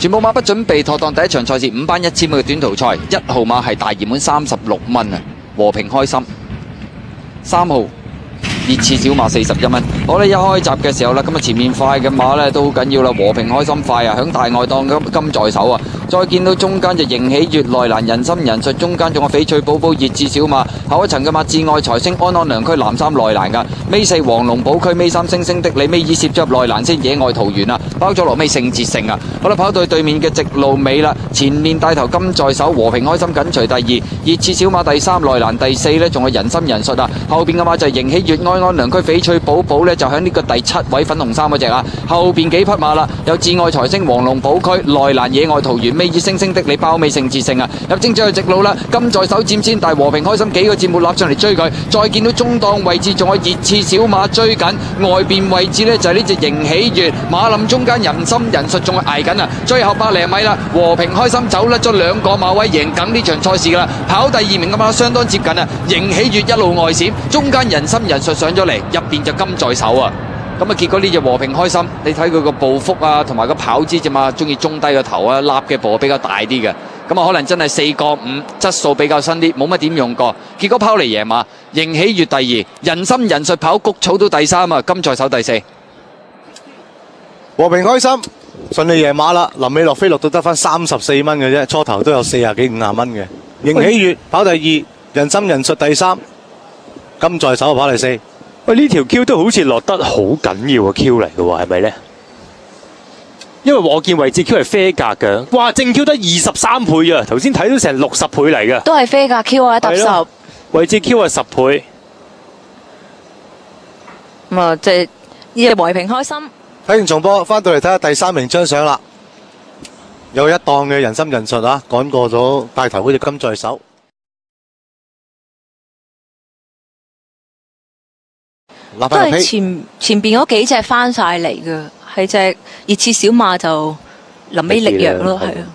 全部馬不准备妥當。第一场赛事五班一千米嘅短途赛，一號馬係大热门三十六蚊啊，和平开心。三号熱刺小馬四十一蚊。好啦，一開閘嘅時候啦，咁啊前面快嘅馬呢都好緊要啦，和平開心快啊，響大外檔咁金在手啊。再見到中間就迎喜悦內蘭人心人術，中間仲有翡翠寶寶熱刺小馬，後一層嘅馬至愛財星安安良區南三內蘭噶，尾四黃龍寶區尾三星星的你尾二攝咗入內蘭先野外桃園啊，包咗落尾聖捷城啊。好啦，跑到對面嘅直路尾啦，前面帶頭金在手，和平開心緊隨第二，熱刺小馬第三內蘭第四呢，仲係人心人術啊，後邊嘅馬就迎喜悦安安良區翡翠寶寶呢，就喺呢個第七位粉紅衫嗰只啊，後邊幾匹馬啦，有至愛財星黃龍寶區內蘭野外桃園尾二星星的你包尾聖捷城啊，入精咗去直路啦，金在手佔先，但和平開心幾個節目立上嚟追佢，再見到中檔位置仲有熱刺小馬追緊，外邊位置呢，就係呢隻迎喜悦馬林中間人心人術仲係捱緊啊，最後百零米啦，和平開心走甩咗兩個馬位贏緊呢場賽事噶啦，跑第二名嘅馬相當接近啊，迎喜悦一路外閃，中間人心人術上咗嚟，入邊就金在手啊！咁啊，結果呢只和平開心，你睇佢個步幅啊，同埋個跑姿啫嘛，中意中低個頭啊，立嘅步比較大啲嘅，咁啊可能真係四個五質素比較新啲，冇乜點用過，結果拋嚟贏馬，迎喜月第二，人心人術跑谷草都第三啊，金在手第四。和平開心，順利贏馬啦！臨尾落飛落到得翻三十四蚊嘅啫，初頭都有四廿幾五廿蚊嘅。迎喜月跑第二，人心人術第三，金在手跑第四。喂，呢條 Q 都好似落得好緊要嘅 Q 嚟嘅喎，係咪呢？因為我見位置 Q 係啡格嘅，哇，正 Q 得二十三倍啊！頭先睇到成六十倍嚟嘅，都係啡格 Q 啊，搭十。位置 Q 係十倍，咁啊，即係呢隻和平開心。睇完重播，翻到嚟睇下第三名張相啦。有一檔嘅人心人術啊，趕過咗帶頭嗰只金在手。都係翻入皮，前前边嗰幾隻翻晒嚟嘅，係隻熱刺小馬就臨尾力弱咯，力弱係啊。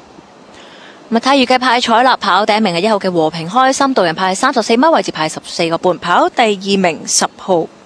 咁啊，睇預計派彩立跑第一名係一號嘅和平開心，導人派三十四米，位置派十四個半。跑第二名十號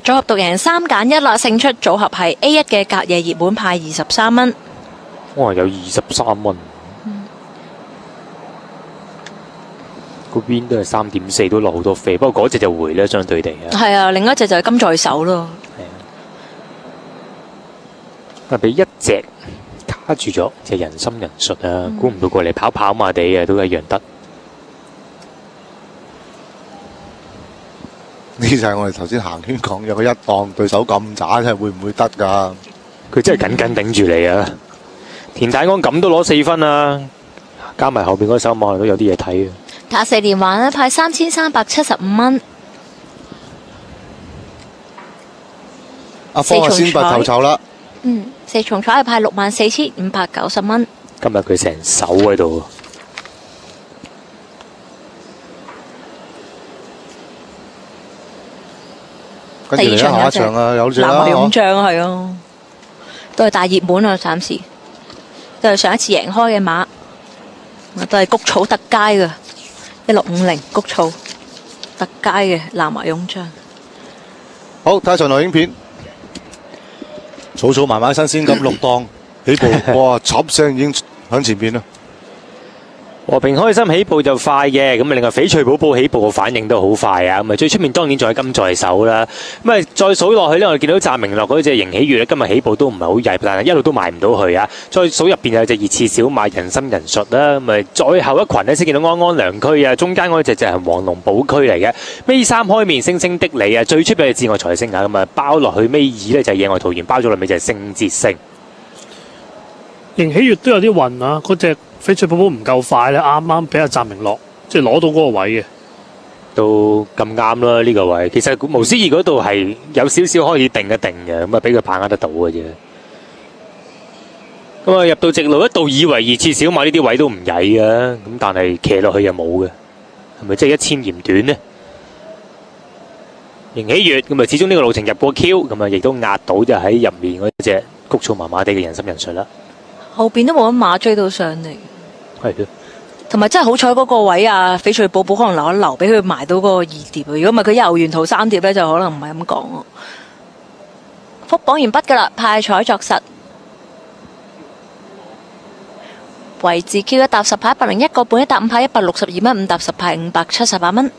組合獨贏三揀一啦，勝出組合係 A 一嘅隔夜熱門派二十三蚊，哇，有二十三蚊。嗰邊都係三點四，都落好多飛，不過嗰只就回咧，相對地啊。係啊，另一隻就係金在手咯。啊，俾一隻卡住咗，就人心人術啊！估唔到過嚟跑跑馬地啊，都一樣得。呢就係我哋頭先行圈講有個一檔對手咁渣，真係會唔會得㗎？佢真係緊緊頂住你啊！田泰安咁都攞四分啊，加埋後面嗰手馬都有啲嘢睇啊！打四連環咧，派三千三百七十五蚊。阿方啊，先拔頭籌啦，嗯，四重彩係派六萬四千五百九十蚊。今日佢成手喺度，跟住嚟啦下一場啊，有隻啦南華勇嗬將係咯，都係大熱門啊！暫時都係上一次贏開嘅馬，都係谷草特佳嘅一六五零谷草特佳嘅南華勇將。好睇下場內影片，草草慢慢新鮮咁六檔起步，哇！插聲已經響前邊啦。和平開心起步就快嘅，咁啊另外翡翠寶寶起步嘅反應都好快啊！咁啊最出面當然仲有金在手啦。咁啊再數落去呢，我哋見到澤明乐嗰只迎喜悦咧，今日起步都唔係好曳，但係一路都賣唔到佢啊！再數入边有隻熱刺小馬人心人術啦，咁啊再後一群呢，先見到安安良區啊，中間嗰只就係黃龍寶區嚟嘅。尾三開面星星的你啊，最出邊係自愛財星啊，咁啊包落去尾二呢，就係野外桃園，包咗落尾就係聖捷星。迎喜悦都有啲運啊！嗰只翡翠宝宝唔夠快咧，啱啱俾阿澤明落即係攞到嗰個位嘅。都咁啱啦呢個位，其實無思義嗰度係有少少可以定一定嘅，咁啊俾佢把握得到嘅啫。咁啊入到直路一度以為二次小马呢啲位都唔曳嘅，咁但係騎落去又冇嘅，係咪即係一千嫌短呢？迎喜月咁啊，始終呢個路程入過 Q，咁啊亦都壓到就喺入面嗰只谷草麻麻地嘅人心人術啦。後邊都冇乜馬追到上嚟，係咯，同埋真係好彩嗰個位啊，翡翠寶寶可能留一留，俾佢埋到嗰個二碟啊！如果唔係佢遊沿途三碟咧，就可能唔係咁講喎。復榜完畢噶啦，派彩作實。位置 Q 一搭十牌一百零一個半，一搭五牌一百六十二蚊，五搭十派五百七十八蚊。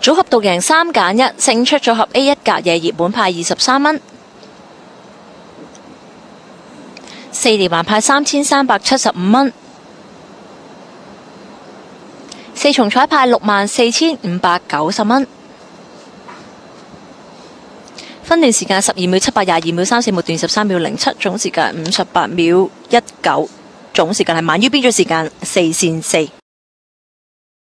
組合導贏三揀一，勝出組合 A 一格夜熱門派二十三蚊。四連環派三千三百七十五蚊，四重彩派六万四千五百九十蚊。分段时间十二秒七百廿二秒三四末段十三秒零七，总时间五十八秒一九，总时间系慢于边咗时间四线四。